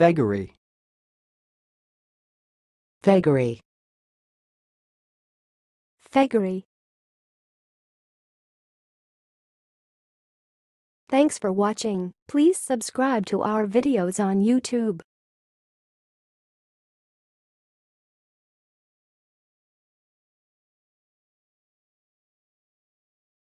Vagary. Vagary. Vagary. Thanks for watching. Please subscribe to our videos on YouTube.